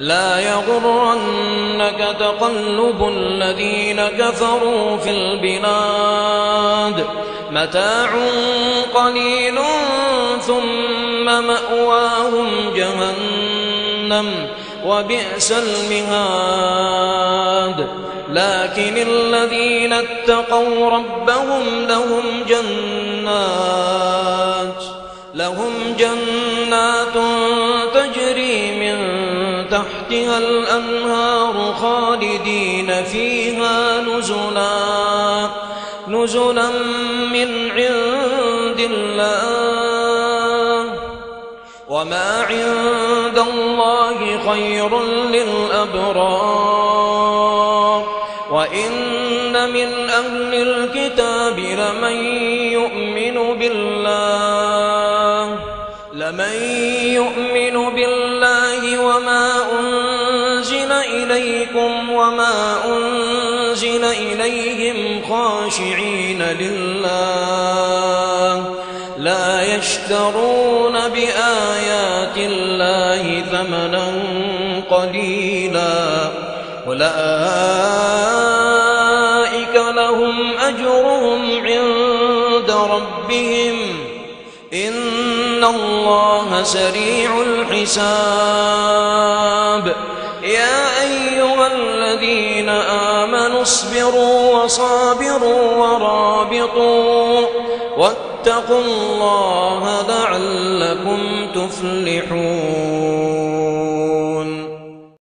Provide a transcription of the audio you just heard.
لا يغرنك تقلب الذين كفروا في البلاد. متاع قليل ثم مأواهم جهنم وبئس المهاد. لكن الذين اتقوا ربهم لهم جنات لهم جنات تحتها الأنهار خالدين فيها نزلا نزلا من عند الله. وما عند الله خير للأبرار. وإن من أهل الكتاب لمن يؤمن بالله. لمن يؤمن بالله وما أنزل إليكم وما أنزل إليهم خاشعين لله لا يشترون بآيات الله ثمنا قليلا أولئك لهم أجرهم عند ربهم إن الله سريع الحساب يا أيها الذين آمنوا اصبروا وصابروا ورابطوا واتقوا الله لعلكم تفلحون